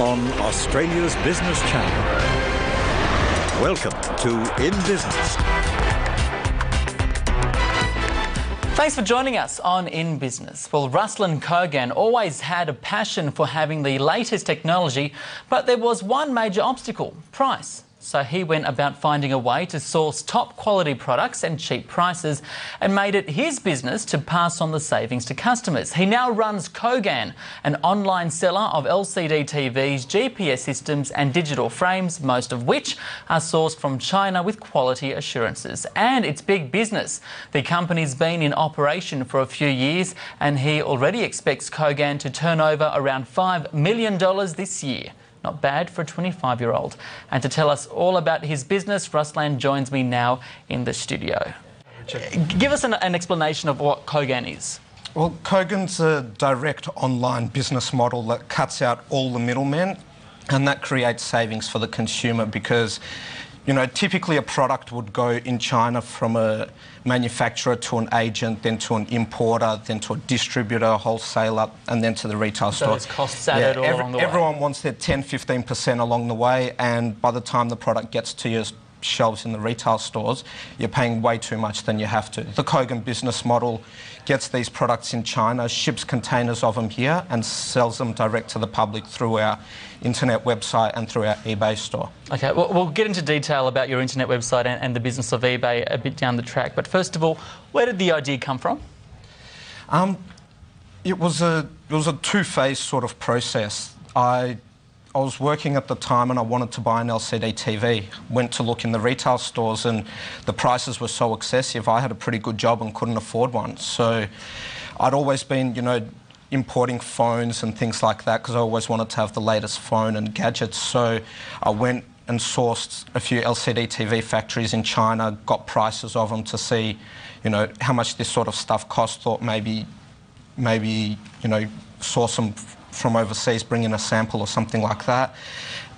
on Australia's Business Channel. Welcome to In Business. Thanks for joining us on In Business. Well, Ruslan Kogan always had a passion for having the latest technology, but there was one major obstacle price. So he went about finding a way to source top quality products and cheap prices and made it his business to pass on the savings to customers. He now runs Kogan, an online seller of LCD TVs, GPS systems, and digital frames, most of which are sourced from China with quality assurances. And it's big business. The company's been in operation for a few years, and he already expects Kogan to turn over around $5 million this year. Not bad for a 25 year old. And to tell us all about his business, Ruslan joins me now in the studio. Give us an, an explanation of what Kogan is. Well, Kogan's a direct online business model that cuts out all the middlemen and that creates savings for the consumer because you know, typically a product would go in China from a manufacturer to an agent, then to an importer, then to a distributor, wholesaler, and then to the retail So store. there's costs added all along the way. Everyone wants their 10, 15% along the way, and by the time the product gets to your shelves in the retail stores, you're paying way too much than you have to. The Kogan business model gets these products in China, ships containers of them here, and sells them direct to the public through our internet website and through our eBay store. Okay, well, we'll get into detail about your internet website and, and the business of eBay a bit down the track. But first of all, where did the idea come from? Um, it was a it was a two phase sort of process. I I was working at the time and I wanted to buy an LCD TV. Went to look in the retail stores and the prices were so excessive. I had a pretty good job and couldn't afford one. So I'd always been, you know, importing phones and things like that because I always wanted to have the latest phone and gadgets. So I went and sourced a few LCD TV factories in China, got prices of them to see, you know, how much this sort of stuff cost. Thought maybe, maybe, you know, source them from overseas, bring in a sample or something like that.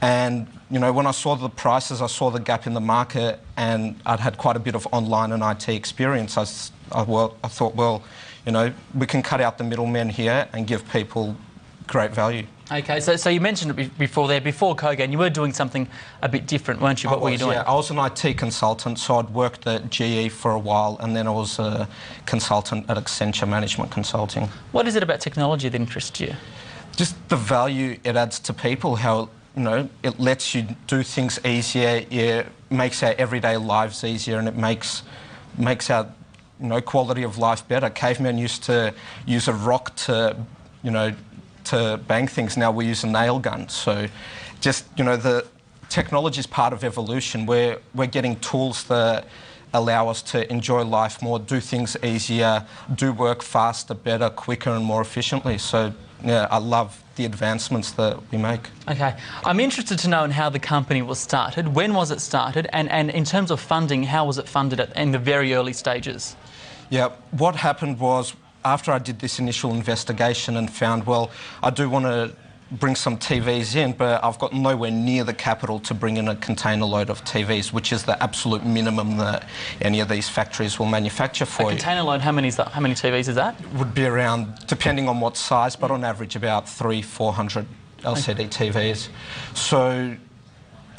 And you know, when I saw the prices, I saw the gap in the market, and I'd had quite a bit of online and IT experience. I, I- well, I thought, well, you know, we can cut out the middlemen here and give people great value. Okay, so, so you mentioned it before there, before Kogan, you were doing something a bit different, weren't you? What I were you doing? Yeah, I was an IT consultant, so I'd worked at GE for a while, and then I was a consultant at Accenture Management Consulting. What is it about technology that interests you? Just the value it adds to people, how you know it lets you do things easier, it makes our everyday lives easier, and it makes makes our you know quality of life better. Cavemen used to use a rock to you know to bang things. Now we use a nail gun. So just you know the technology is part of evolution. We're we're getting tools that allow us to enjoy life more, do things easier, do work faster, better, quicker, and more efficiently. So, yeah, I love the advancements that we make. Okay, I'm interested to know in how the company was started. When was it started? And, and in terms of funding, how was it funded at, in the very early stages? Yeah, what happened was after I did this initial investigation and found, well, I do want to bring some TVs in, but I've got nowhere near the capital to bring in a container load of TVs, which is the absolute minimum that any of these factories will manufacture A for you. container load, how many, is that, how many TVs is that? would be around, depending on what size, but on average about three, 400 LCD TVs. So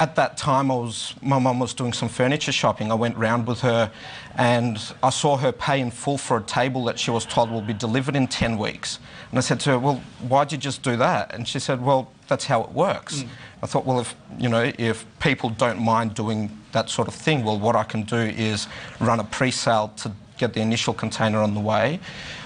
at that time, I was, my mum was doing some furniture shopping. I went round with her and I saw her pay in full for a table that she was told will be delivered in 10 weeks. And I said to her, well, why'd you just do that? And she said, well, that's how it works. Mm. I thought, well, if, you know, if people don't mind doing that sort of thing, well, what I can do is run a pre-sale to get the initial container on the way.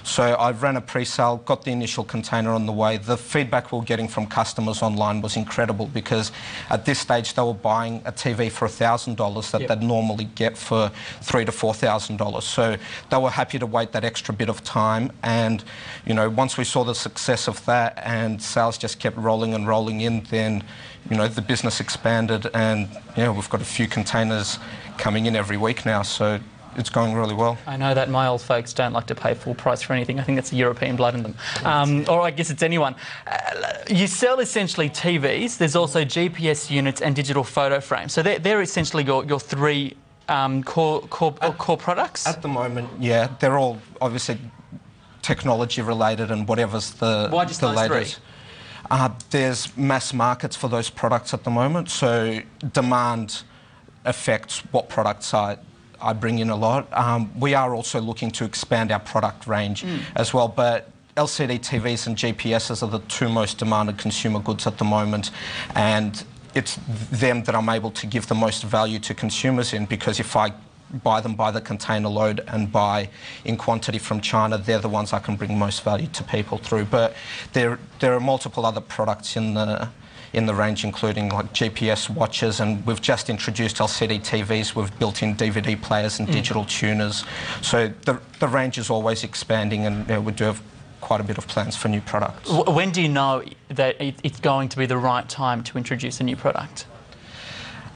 So I've ran a pre-sale, got the initial container on the way. The feedback we were getting from customers online was incredible because at this stage they were buying a TV for $1,000 that Yep. they'd normally get for three to $4,000. So they were happy to wait that extra bit of time. And, you know, once we saw the success of that and sales just kept rolling and rolling in, then, you know, the business expanded and, yeah, we've got a few containers coming in every week now. So it's going really well. I know that my old folks don't like to pay full price for anything. I think that's the European blood in them. Um, or I guess it's anyone. Uh, you sell essentially TVs. There's also GPS units and digital photo frames. So they're, they're essentially your, your three um, core, core, core products. At the moment, yeah, they're all obviously technology related and whatever's the Why just the those three? latest. Uh, there's mass markets for those products at the moment, so demand affects what products I, I bring in a lot. Um, we are also looking to expand our product range mm. as well, but LCD TVs and GPSs are the two most demanded consumer goods at the moment, and it's them that I'm able to give the most value to consumers in because if I buy them by the container load and buy in quantity from China, they're the ones I can bring most value to people through. But there, there are multiple other products in the in the range, including like GPS watches, and we've just introduced LCD TVs with built-in DVD players and mm. digital tuners. So the, the range is always expanding, and you know, we do have quite a bit of plans for new products. When do you know that it's going to be the right time to introduce a new product?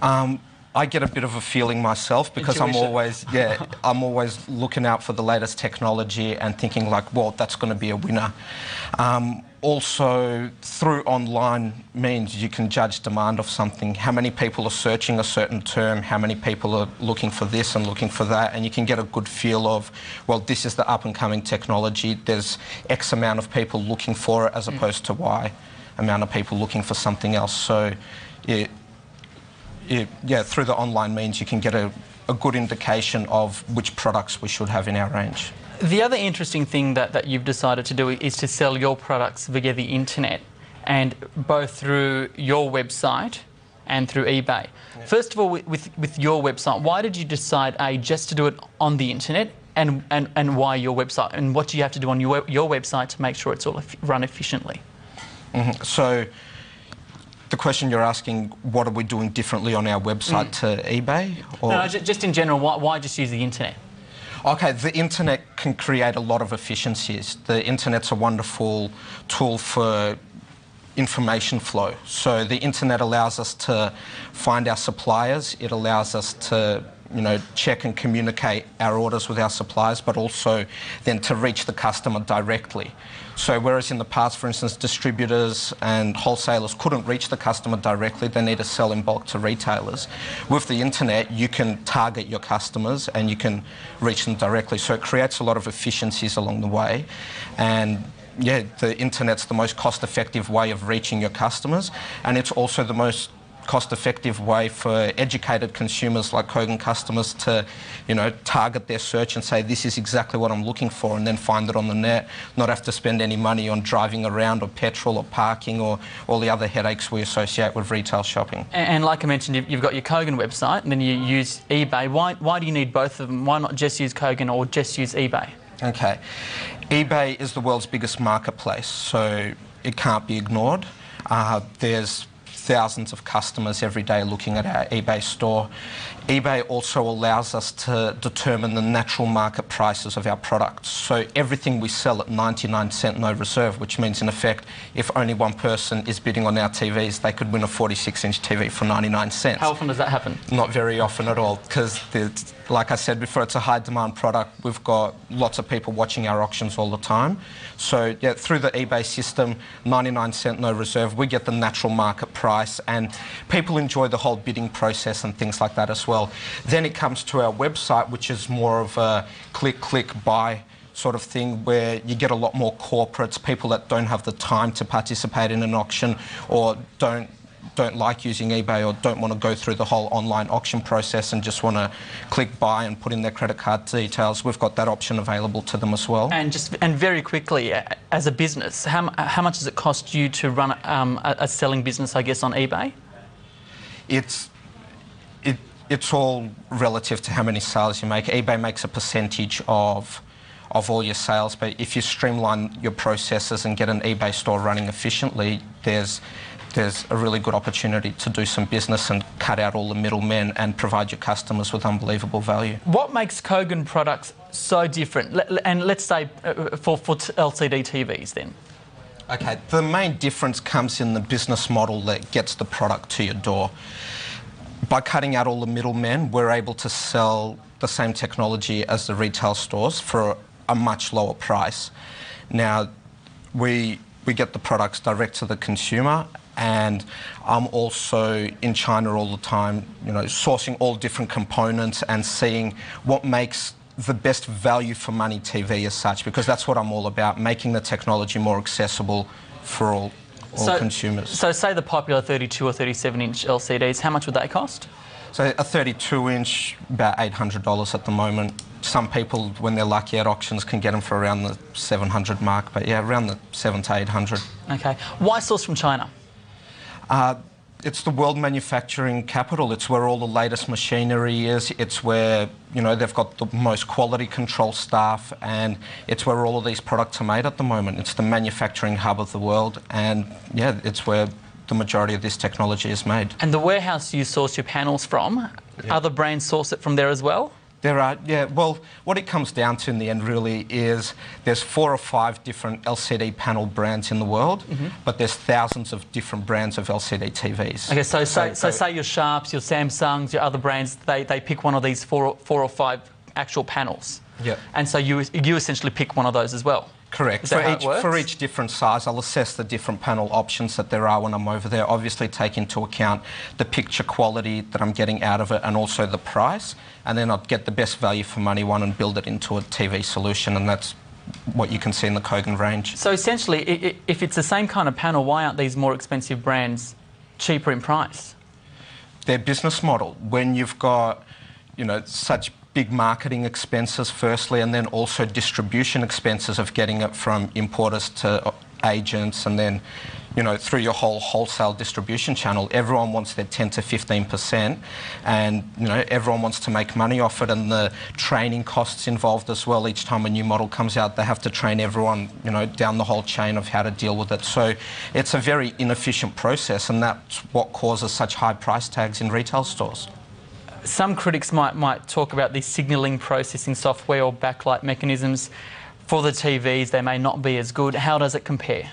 Um, I get a bit of a feeling myself because Intuition. I'm always yeah I'm always looking out for the latest technology and thinking like well that's going to be a winner. Um, also through online means you can judge demand of something how many people are searching a certain term how many people are looking for this and looking for that and you can get a good feel of well this is the up and coming technology there's x amount of people looking for it as mm. opposed to y amount of people looking for something else so it, it, yeah through the online means you can get a, a good indication of which products we should have in our range the other interesting thing that, that you've decided to do is to sell your products via the internet and both through your website and through eBay. Yeah. First of all, with, with your website, why did you decide, A, just to do it on the internet and, and, and why your website? And what do you have to do on your, your website to make sure it's all run efficiently? Mm-hmm. So, the question you're asking, what are we doing differently on our website mm. to eBay? Or? No, just in general, why, why just use the internet? Okay, the internet can create a lot of efficiencies. The internet's a wonderful tool for information flow. So the internet allows us to find our suppliers, it allows us to you know, check and communicate our orders with our suppliers, but also then to reach the customer directly. So whereas in the past, for instance, distributors and wholesalers couldn't reach the customer directly, they need to sell in bulk to retailers. With the internet, you can target your customers and you can reach them directly. So it creates a lot of efficiencies along the way. And yeah, the internet's the most cost-effective way of reaching your customers, and it's also the most cost-effective way for educated consumers like Kogan customers to, you know, target their search and say this is exactly what I'm looking for, and then find it on the net, not have to spend any money on driving around or petrol or parking or all the other headaches we associate with retail shopping. And, like I mentioned, you've got your Kogan website, and then you use eBay. Why why do you need both of them? Why not just use Kogan or just use eBay? Okay, eBay is the world's biggest marketplace, so it can't be ignored. Uh, there's thousands of customers every day looking at our eBay store. eBay also allows us to determine the natural market prices of our products. So everything we sell at 99 cent no reserve, which means in effect, if only one person is bidding on our TVs, they could win a 46 inch TV for 99 cents. How often does that happen? Not very often at all, because like I said before, it's a high demand product. We've got lots of people watching our auctions all the time. So yeah, through the eBay system, 99 cent no reserve, we get the natural market price and people enjoy the whole bidding process and things like that as well. Then it comes to our website, which is more of a click, click, buy sort of thing where you get a lot more corporates, people that don't have the time to participate in an auction or don't don't like using eBay or don't want to go through the whole online auction process and just want to click buy and put in their credit card details, we've got that option available to them as well. And just and very quickly, as a business, how, how much does it cost you to run um, a, a selling business, I guess, on eBay? It's it, it's all relative to how many sales you make. eBay makes a percentage of of all your sales, but if you streamline your processes and get an eBay store running efficiently, there's there's a really good opportunity to do some business and cut out all the middlemen and provide your customers with unbelievable value. What makes Kogan products so different? And let's say uh, for, for LCD TVs then. Okay, the main difference comes in the business model that gets the product to your door. By cutting out all the middlemen, we're able to sell the same technology as the retail stores for a much lower price. Now, we we get the products direct to the consumer and I'm also in China all the time, you know, sourcing all different components and seeing what makes the best value for money TV as such, because that's what I'm all about, making the technology more accessible for all all so, consumers. So, say the popular 32 or 37 inch LCDs, how much would they cost? So a 32 inch, about $800 at the moment. Some people, when they're lucky at auctions, can get them for around the 700 mark, but yeah, around the 7 to 800. Okay. Why source from China? Uh, it's the world manufacturing capital. It's where all the latest machinery is. It's where you know they've got the most quality control staff, and it's where all of these products are made at the moment. It's the manufacturing hub of the world, and yeah, it's where the majority of this technology is made. And the warehouse you source your panels from, yeah. other brands source it from there as well? There are, yeah. Well, what it comes down to in the end really is there's four or five different LCD panel brands in the world, mm-hmm. but there's thousands of different brands of LCD TVs. Okay, so, so, so, so say your Sharps, your Samsungs, your other brands, they, they pick one of these four, four or five actual panels. Yeah. And so you, you essentially pick one of those as well. Correct. For each, for each different size, I'll assess the different panel options that there are when I'm over there. Obviously, take into account the picture quality that I'm getting out of it and also the price. And then I'd get the best value for money one and build it into a TV solution. And that's what you can see in the Kogan range. So essentially, if it's the same kind of panel, why aren't these more expensive brands cheaper in price? Their business model. When you've got, you know, such big marketing expenses, firstly, and then also distribution expenses of getting it from importers to agents and then you know through your whole wholesale distribution channel everyone wants their 10 to 15% and you know everyone wants to make money off it and the training costs involved as well. Each time a new model comes out they have to train everyone you know down the whole chain of how to deal with it. So it's a very inefficient process and that's what causes such high price tags in retail stores some critics might, might talk about the signalling processing software or backlight mechanisms. For the TVs, they may not be as good. How does it compare?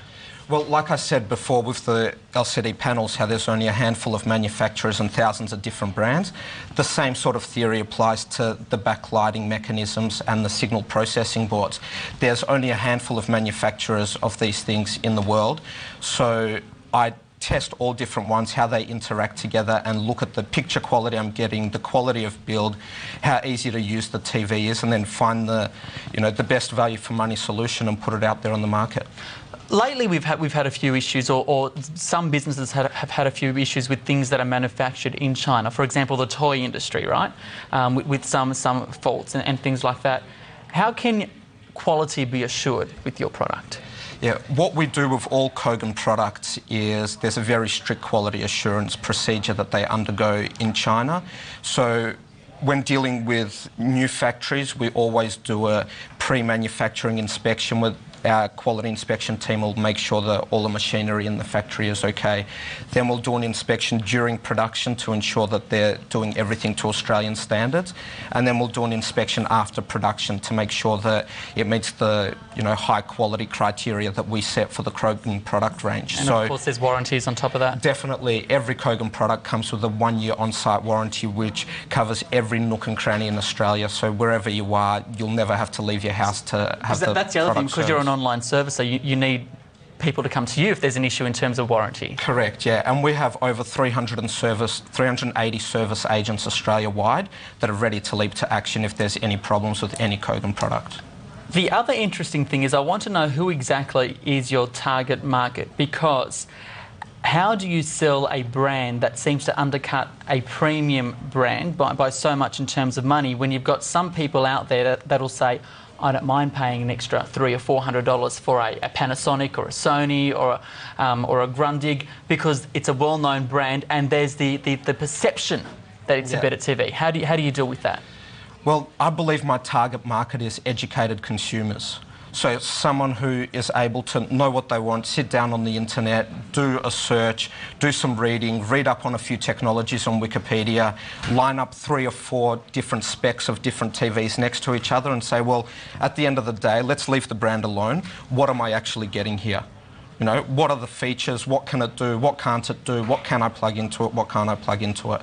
Well, like I said before with the LCD panels, how there's only a handful of manufacturers and thousands of different brands, the same sort of theory applies to the backlighting mechanisms and the signal processing boards. There's only a handful of manufacturers of these things in the world, so I test all different ones, how they interact together, and look at the picture quality I'm getting, the quality of build, how easy to use the TV is, and then find the, you know, the best value for money solution and put it out there on the market. Lately, we've had we've had a few issues, or, or some businesses have, have had a few issues with things that are manufactured in China. For example, the toy industry, right, um, with, with, some some faults and, and things like that. How can quality be assured with your product? Yeah, what we do with all Kogan products is there's a very strict quality assurance procedure that they undergo in China. So when dealing with new factories, we always do a pre-manufacturing inspection with our quality inspection team will make sure that all the machinery in the factory is okay. Then we'll do an inspection during production to ensure that they're doing everything to Australian standards. And then we'll do an inspection after production to make sure that it meets the you know, high quality criteria that we set for the Kogan product range. And so of course there's warranties on top of that? Definitely. Every Kogan product comes with a one year on-site warranty which covers every nook and cranny in Australia. So wherever you are, you'll never have to leave your house to have that, the That's the other thing, because you're an online service, so you, you need people to come to you if there's an issue in terms of warranty. Correct, yeah. And we have over 300 service, 380 service agents Australia-wide that are ready to leap to action if there's any problems with any Kogan product. The other interesting thing is I want to know who exactly is your target market because how do you sell a brand that seems to undercut a premium brand by, by so much in terms of money when you've got some people out there that, that'll say, I don't mind paying an extra three or four hundred dollars for a, a, Panasonic or a Sony or a, um, or a Grundig because it's a well-known brand and there's the, the, the perception that it's yeah. a better TV. How do you, how do you deal with that? Well, I believe my target market is educated consumers. So someone who is able to know what they want, sit down on the internet, do a search, do some reading, read up on a few technologies on Wikipedia, line up three or four different specs of different TVs next to each other and say, well, at the end of the day, let's leave the brand alone. What am I actually getting here? You know, what are the features? What can it do? What can't it do? What can I plug into it? What can't I plug into it?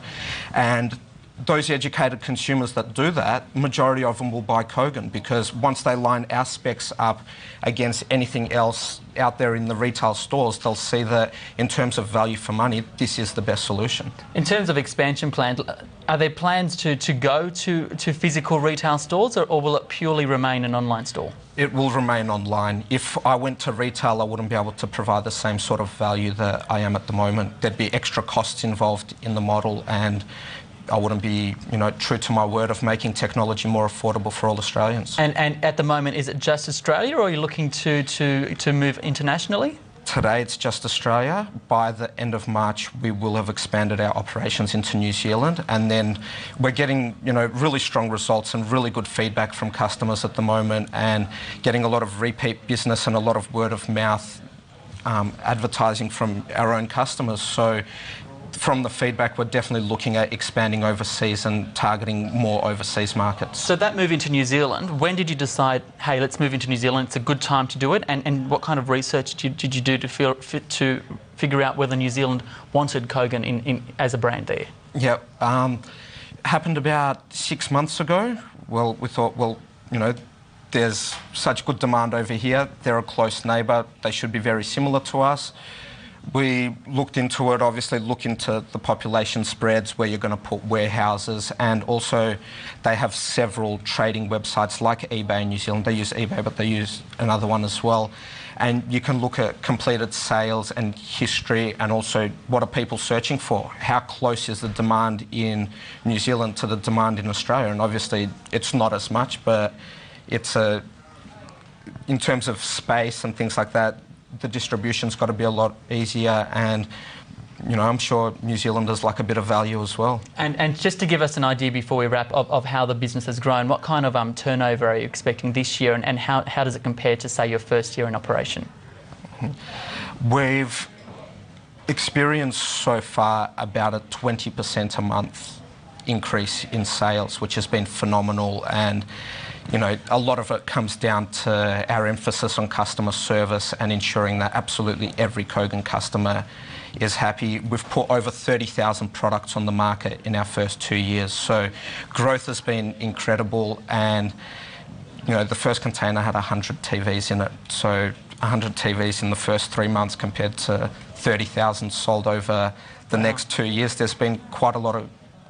And those educated consumers that do that, majority of them will buy Kogan because once they line our specs up against anything else out there in the retail stores, they'll see that in terms of value for money, this is the best solution. In terms of expansion plans, are there plans to, to go to, to physical retail stores or, or will it purely remain an online store? It will remain online. If I went to retail, I wouldn't be able to provide the same sort of value that I am at the moment. There'd be extra costs involved in the model and I wouldn't be, you know, true to my word of making technology more affordable for all Australians. And, and at the moment, is it just Australia, or are you looking to, to, to move internationally? Today it's just Australia. By the end of March, we will have expanded our operations into New Zealand, and then we're getting, you know, really strong results and really good feedback from customers at the moment, and getting a lot of repeat business and a lot of word of mouth um, advertising from our own customers. So from the feedback, we're definitely looking at expanding overseas and targeting more overseas markets. So that move into New Zealand, when did you decide, hey, let's move into New Zealand, it's a good time to do it? And, and what kind of research did, did you do to, feel, to figure out whether New Zealand wanted Kogan in, in, as a brand there? Yeah, um, happened about six months ago. Well, we thought, well, you know, there's such good demand over here. They're a close neighbour. They should be very similar to us we looked into it, obviously look into the population spreads where you're going to put warehouses and also they have several trading websites like eBay in New Zealand. They use eBay but they use another one as well. And you can look at completed sales and history and also what are people searching for? How close is the demand in New Zealand to the demand in Australia? And obviously it's not as much but it's a in terms of space and things like that, the distribution's got to be a lot easier and you know, I'm sure New Zealanders like a bit of value as well. And, and just to give us an idea before we wrap of, of how the business has grown, what kind of um, turnover are you expecting this year and, and how, how does it compare to, say, your first year in operation? We've experienced so far about a 20% a month increase in sales, which has been phenomenal. And you know, a lot of it comes down to our emphasis on customer service and ensuring that absolutely every Kogan customer is happy. We've put over 30,000 products on the market in our first two years. So growth has been incredible and you know, the first container had 100 TVs in it. So 100 TVs in the first three months compared to 30,000 sold over the wow. next two years. There's been quite a lot of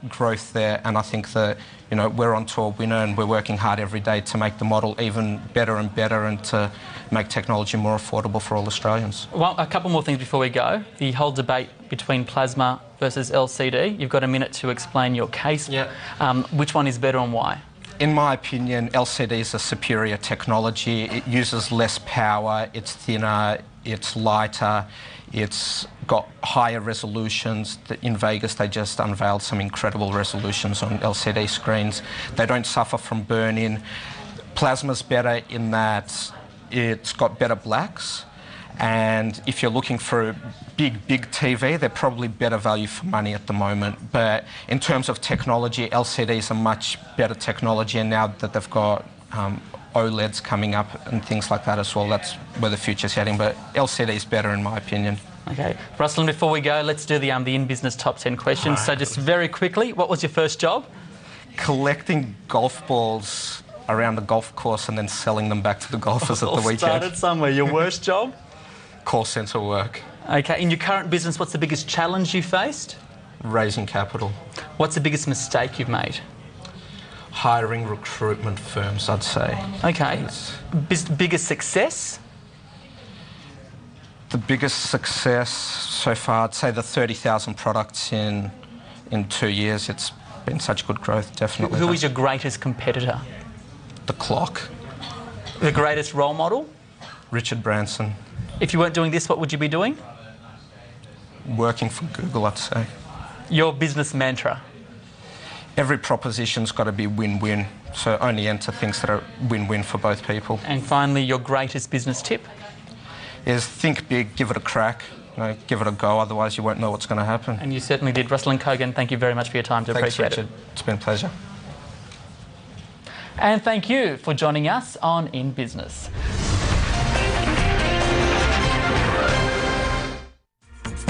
growth there, and I think that you know we're onto a winner, and we're working hard every day to make the model even better and better, and to make technology more affordable for all Australians. Well, a couple more things before we go. The whole debate between plasma versus LCD. You've got a minute to explain your case. Yeah. Um, which one is better and why? In my opinion, LCD is a superior technology. It uses less power, it's thinner, it's lighter, it's got higher resolutions. In Vegas, they just unveiled some incredible resolutions on LCD screens. They don't suffer from burn-in. Plasma's better in that it's got better blacks. And if you're looking for a big, big TV, they're probably better value for money at the moment. But in terms of technology, LCDs are much better technology, and now that they've got um, OLEDs coming up and things like that as well, that's where the future's heading. But LCD is better, in my opinion. Okay, Ruslan, before we go, let's do the um, the in business top ten questions. So just very quickly, what was your first job? Collecting golf balls around the golf course and then selling them back to the golfers at the weekend. Started somewhere. Your worst job? call centre work. Okay, in your current business, what's the biggest challenge you faced? Raising capital. What's the biggest mistake you've made? Hiring recruitment firms, I'd say. Okay. biggest success? The biggest success so far, I'd say the 30,000 products in in two years. It's been such good growth, definitely. Who is your greatest competitor? The clock. The greatest role model? Richard Branson. If you weren't doing this, what would you be doing? Working for Google, I'd say. Your business mantra? Every proposition's got to be win-win, so only enter things that are win-win for both people. And finally, your greatest business tip? Is think big, give it a crack, you know, give it a go, otherwise you won't know what's going to happen. And you certainly did. Ruslan Kogan, thank you very much for your time. To Thanks, appreciate Richard. it. It's been a pleasure. And thank you for joining us on In Business.